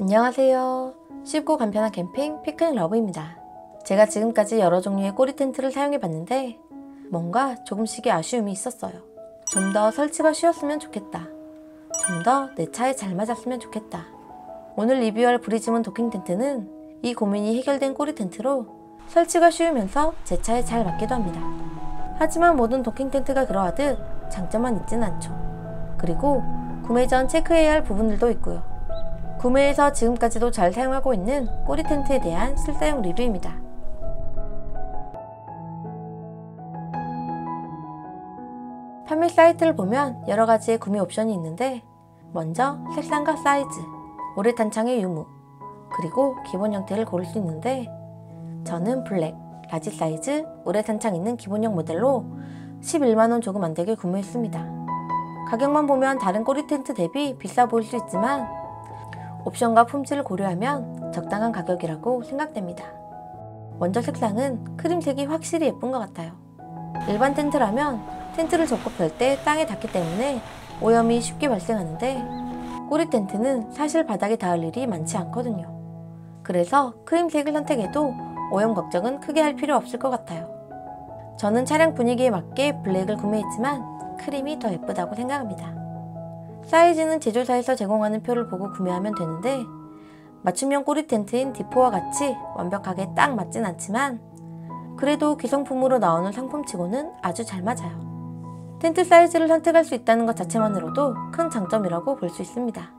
안녕하세요. 쉽고 간편한 캠핑 피크닉 러브입니다. 제가 지금까지 여러 종류의 꼬리 텐트를 사용해 봤는데 뭔가 조금씩의 아쉬움이 있었어요. 좀 더 설치가 쉬웠으면 좋겠다. 좀 더 내 차에 잘 맞았으면 좋겠다. 오늘 리뷰할 브리즈문 도킹 텐트는 이 고민이 해결된 꼬리 텐트로 설치가 쉬우면서 제 차에 잘 맞기도 합니다. 하지만 모든 도킹 텐트가 그러하듯 장점만 있진 않죠. 그리고 구매 전 체크해야 할 부분들도 있고요. 구매해서 지금까지도 잘 사용하고 있는 꼬리 텐트에 대한 실사용 리뷰입니다. 판매 사이트를 보면 여러 가지의 구매 옵션이 있는데 먼저 색상과 사이즈, 우레탄창의 유무, 그리고 기본 형태를 고를 수 있는데 저는 black, large 사이즈, 우레탄창 있는 기본형 모델로 11만원 조금 안되게 구매했습니다. 가격만 보면 다른 꼬리 텐트 대비 비싸 보일 수 있지만 옵션과 품질을 고려하면 적당한 가격이라고 생각됩니다. 먼저 색상은 크림색이 확실히 예쁜 것 같아요. 일반 텐트라면 텐트를 접고 펼 때 땅에 닿기 때문에 오염이 쉽게 발생하는데 꼬리 텐트는 사실 바닥에 닿을 일이 많지 않거든요. 그래서 크림색을 선택해도 오염 걱정은 크게 할 필요 없을 것 같아요. 저는 차량 분위기에 맞게 블랙을 구매했지만 크림이 더 예쁘다고 생각합니다. 사이즈는 제조사에서 제공하는 표를 보고 구매하면 되는데 맞춤형 꼬리 텐트인 디포와 같이 완벽하게 딱 맞진 않지만 그래도 기성품으로 나오는 상품치고는 아주 잘 맞아요. 텐트 사이즈를 선택할 수 있다는 것 자체만으로도 큰 장점이라고 볼 수 있습니다.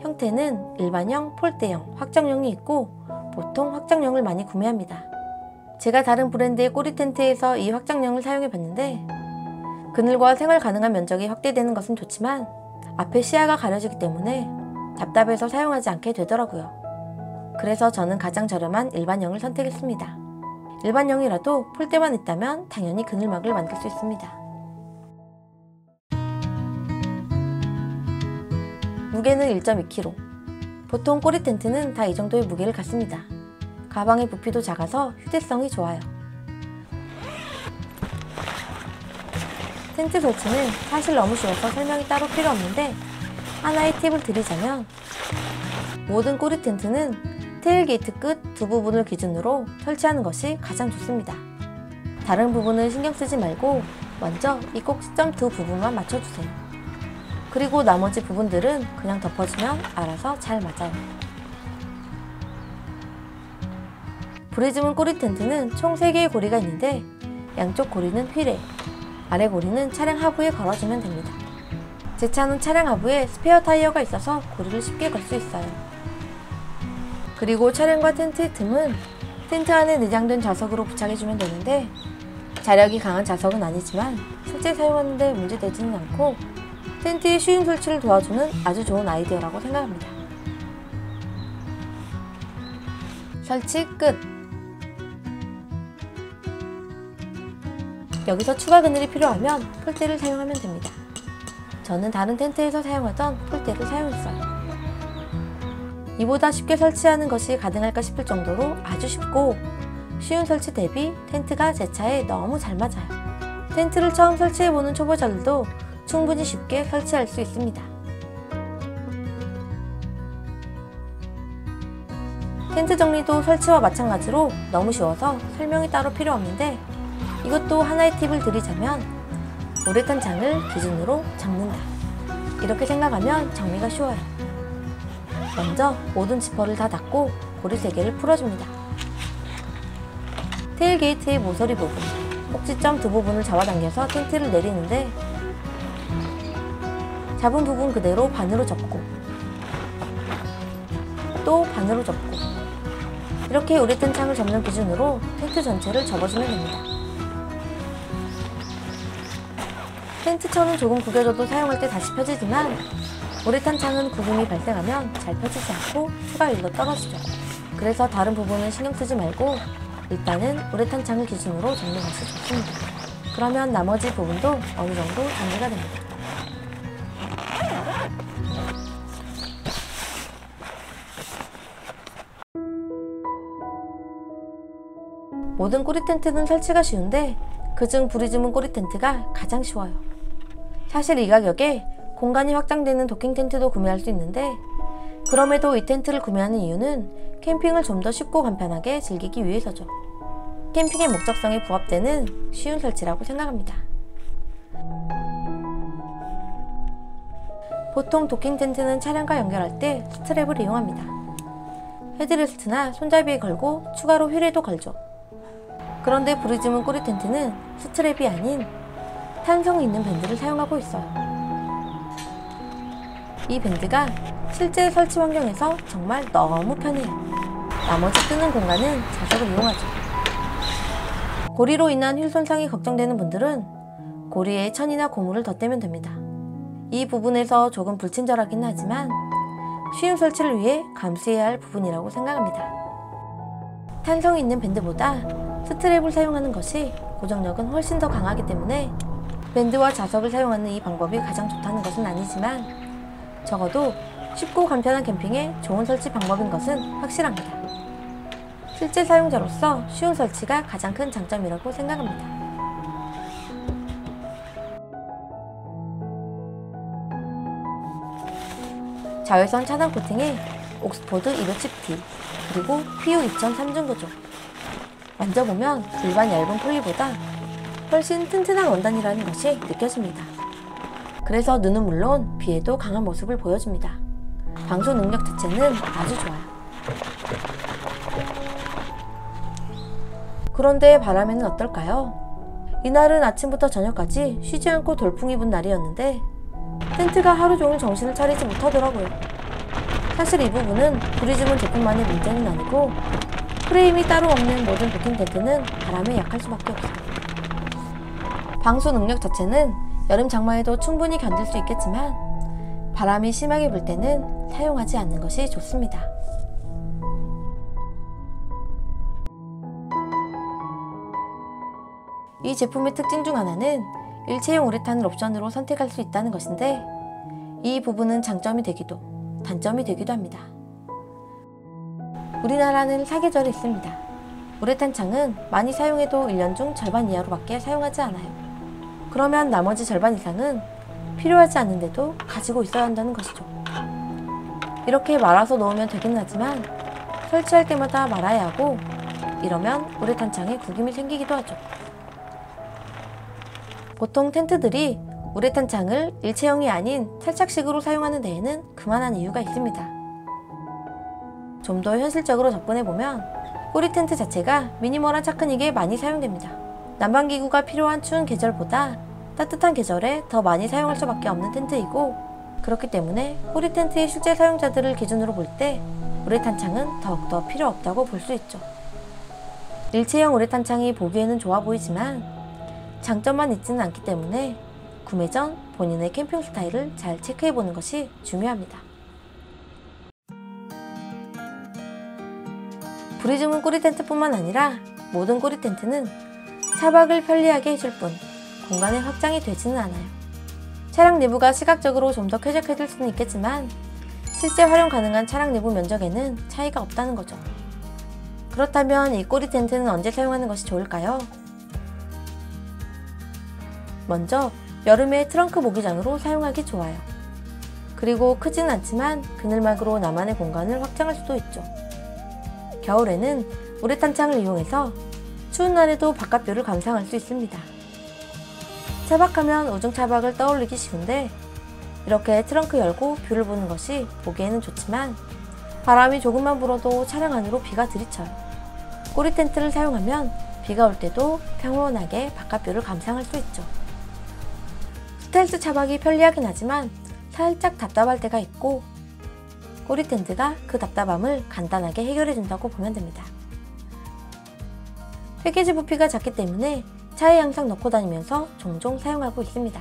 형태는 일반형, 폴대형, 확장형이 있고 보통 확장형을 많이 구매합니다. 제가 다른 브랜드의 꼬리 텐트에서 이 확장형을 사용해 봤는데 그늘과 생활 가능한 면적이 확대되는 것은 좋지만 앞에 시야가 가려지기 때문에 답답해서 사용하지 않게 되더라고요. 그래서 저는 가장 저렴한 일반형을 선택했습니다. 일반형이라도 폴대만 있다면 당연히 그늘막을 만들 수 있습니다. 무게는 1.2kg. 보통 꼬리 텐트는 다 이 정도의 무게를 갖습니다. 가방의 부피도 작아서 휴대성이 좋아요. 텐트 설치는 사실 너무 쉬워서 설명이 따로 필요 없는데 하나의 팁을 드리자면 모든 꼬리 텐트는 tailgate 끝 두 부분을 기준으로 설치하는 것이 가장 좋습니다. 다른 부분은 신경 쓰지 말고 먼저 이 꼭지점 두 부분만 맞춰주세요. 그리고 나머지 부분들은 그냥 덮어주면 알아서 잘 맞아요. 브리즈문 꼬리 텐트는 총 3개의 고리가 있는데 양쪽 고리는 휠에, 아래 고리는 차량 하부에 걸어주면 됩니다. 제 차는 차량 하부에 스페어 타이어가 있어서 고리를 쉽게 걸 수 있어요. 그리고 차량과 텐트의 틈은 텐트 안에 내장된 자석으로 부착해주면 되는데 자력이 강한 자석은 아니지만 실제 사용하는데 문제되지는 않고 텐트의 쉬운 설치를 도와주는 아주 좋은 아이디어라고 생각합니다. 설치 끝! 여기서 추가 그늘이 필요하면 폴대를 사용하면 됩니다. 저는 다른 텐트에서 사용하던 폴대를 사용했어요. 이보다 쉽게 설치하는 것이 가능할까 싶을 정도로 아주 쉽고 쉬운 설치 대비 텐트가 제 차에 너무 잘 맞아요. 텐트를 처음 설치해보는 초보자들도 충분히 쉽게 설치할 수 있습니다. 텐트 정리도 설치와 마찬가지로 너무 쉬워서 설명이 따로 필요 없는데 이것도 하나의 팁을 드리자면 우레탄 창을 기준으로 잡는다. 이렇게 생각하면 정리가 쉬워요. 먼저 모든 지퍼를 다 닫고 고리 3개를 풀어줍니다. 테일 게이트의 모서리 부분, 꼭지점 두 부분을 잡아당겨서 텐트를 내리는데 잡은 부분 그대로 반으로 접고 또 반으로 접고 이렇게 우레탄 창을 접는 기준으로 텐트 전체를 접어주면 됩니다. 텐트처럼 조금 구겨져도 사용할 때 다시 펴지지만 우레탄 창은 구김이 발생하면 잘 펴지지 않고 추가 일로 떨어지죠. 그래서 다른 부분은 신경 쓰지 말고 일단은 우레탄 창을 기준으로 접는 것이 좋습니다. 그러면 나머지 부분도 어느 정도 정리가 됩니다. 모든 꼬리 텐트는 설치가 쉬운데 그중 브리즈문 꼬리 텐트가 가장 쉬워요. 사실 이 가격에 공간이 확장되는 도킹 텐트도 구매할 수 있는데 그럼에도 이 텐트를 구매하는 이유는 캠핑을 좀 더 쉽고 간편하게 즐기기 위해서죠. 캠핑의 목적성에 부합되는 쉬운 설치라고 생각합니다. 보통 도킹 텐트는 차량과 연결할 때 스트랩을 이용합니다. 헤드레스트나 손잡이에 걸고 추가로 휠에도 걸죠. 그런데 브리즈문 꼬리 텐트는 스트랩이 아닌 탄성 있는 밴드를 사용하고 있어요. 이 밴드가 실제 설치 환경에서 정말 너무 편해요. 나머지 뜨는 공간은 자석을 이용하죠. 고리로 인한 휠 손상이 걱정되는 분들은 고리에 천이나 고무를 덧대면 됩니다. 이 부분에서 조금 불친절하긴 하지만 쉬운 설치를 위해 감수해야 할 부분이라고 생각합니다. 탄성 있는 밴드보다 스트랩을 사용하는 것이 고정력은 훨씬 더 강하기 때문에 밴드와 자석을 사용하는 이 방법이 가장 좋다는 것은 아니지만 적어도 쉽고 간편한 캠핑에 좋은 설치 방법인 것은 확실합니다. 실제 사용자로서 쉬운 설치가 가장 큰 장점이라고 생각합니다. 자외선 차단 코팅에 옥스포드 210T 그리고 PU 2003 구조 만져보면 일반 얇은 폴리보다 훨씬 튼튼한 원단이라는 것이 느껴집니다. 그래서 눈은 물론 비에도 강한 모습을 보여줍니다. 방수 능력 자체는 아주 좋아요. 그런데 바람에는 어떨까요? 이날은 아침부터 저녁까지 쉬지 않고 돌풍이 분 날이었는데 텐트가 하루 종일 정신을 차리지 못하더라고요. 사실 이 부분은 브리즈문 제품만의 문제는 아니고 프레임이 따로 없는 모든 도킹 텐트는 바람에 약할 수밖에 없어요. 방수 능력 자체는 여름 장마에도 충분히 견딜 수 있겠지만 바람이 심하게 불 때는 사용하지 않는 것이 좋습니다. 이 제품의 특징 중 하나는 일체형 우레탄을 옵션으로 선택할 수 있다는 것인데 이 부분은 장점이 되기도 단점이 되기도 합니다. 우리나라는 사계절이 있습니다. 우레탄 창은 많이 사용해도 1년 중 절반 이하로밖에 사용하지 않아요. 그러면 나머지 절반 이상은 필요하지 않는데도 가지고 있어야 한다는 것이죠. 이렇게 말아서 놓으면 되긴 하지만 설치할 때마다 말아야 하고 이러면 우레탄 창에 구김이 생기기도 하죠. 보통 텐트들이 우레탄 창을 일체형이 아닌 탈착식으로 사용하는 데에는 그만한 이유가 있습니다. 좀 더 현실적으로 접근해보면 꼬리 텐트 자체가 미니멀한 차크닉에 많이 사용됩니다. 난방기구가 필요한 추운 계절보다 따뜻한 계절에 더 많이 사용할 수밖에 없는 텐트이고 그렇기 때문에 꼬리 텐트의 실제 사용자들을 기준으로 볼 때 우레탄 창은 더욱더 필요 없다고 볼 수 있죠. 일체형 우레탄 창이 보기에는 좋아 보이지만 장점만 있지는 않기 때문에 구매 전 본인의 캠핑 스타일을 잘 체크해 보는 것이 중요합니다. 브리즈문 꼬리 텐트뿐만 아니라 모든 꼬리 텐트는 차박을 편리하게 해줄 뿐 공간의 확장이 되지는 않아요. 차량 내부가 시각적으로 좀 더 쾌적해질 수는 있겠지만 실제 활용 가능한 차량 내부 면적에는 차이가 없다는 거죠. 그렇다면 이 꼬리 텐트는 언제 사용하는 것이 좋을까요? 먼저 여름에 트렁크 모기장으로 사용하기 좋아요. 그리고 크진 않지만 그늘막으로 나만의 공간을 확장할 수도 있죠. 겨울에는 우레탄 창을 이용해서 추운 날에도 바깥뷰를 감상할 수 있습니다. 차박하면 우중 차박을 떠올리기 쉬운데 이렇게 트렁크 열고 view를 보는 것이 보기에는 좋지만 바람이 조금만 불어도 차량 안으로 비가 들이쳐요. 꼬리 텐트를 사용하면 비가 올 때도 평온하게 바깥 view를 감상할 수 있죠. 스텔스 차박이 편리하긴 하지만 살짝 답답할 때가 있고 꼬리 텐트가 그 답답함을 간단하게 해결해준다고 보면 됩니다. 패키지 부피가 작기 때문에 차에 항상 넣고 다니면서 종종 사용하고 있습니다.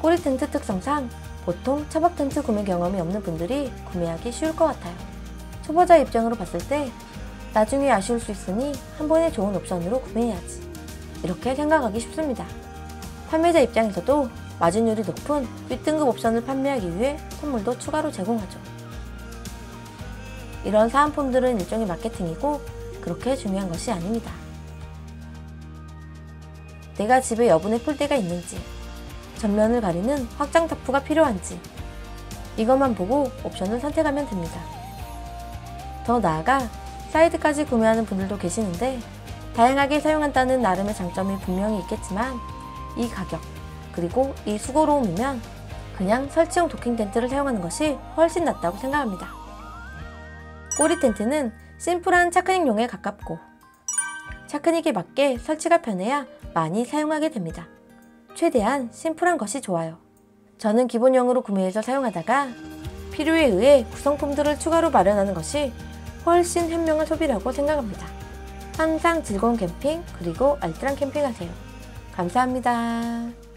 꼬리 텐트 특성상 보통 차박 텐트 구매 경험이 없는 분들이 구매하기 쉬울 것 같아요. 초보자 입장으로 봤을 때 나중에 아쉬울 수 있으니 한 번에 좋은 옵션으로 구매해야지. 이렇게 생각하기 쉽습니다. 판매자 입장에서도 마진율이 높은 윗등급 옵션을 판매하기 위해 선물도 추가로 제공하죠. 이런 사은품들은 일종의 마케팅이고 그렇게 중요한 것이 아닙니다. 내가 집에 여분의 폴대가 있는지, 전면을 가리는 확장 타프가 필요한지 이것만 보고 옵션을 선택하면 됩니다. 더 나아가 사이드까지 구매하는 분들도 계시는데 다양하게 사용한다는 나름의 장점이 분명히 있겠지만 이 가격 그리고 이 수고로움이면 그냥 설치용 도킹 텐트를 사용하는 것이 훨씬 낫다고 생각합니다. 꼬리 텐트는 심플한 차크닉용에 가깝고 차크닉에 맞게 설치가 편해야 많이 사용하게 됩니다. 최대한 심플한 것이 좋아요. 저는 기본형으로 구매해서 사용하다가 필요에 의해 구성품들을 추가로 마련하는 것이 훨씬 현명한 소비라고 생각합니다. 항상 즐거운 캠핑 그리고 알뜰한 캠핑하세요. 감사합니다.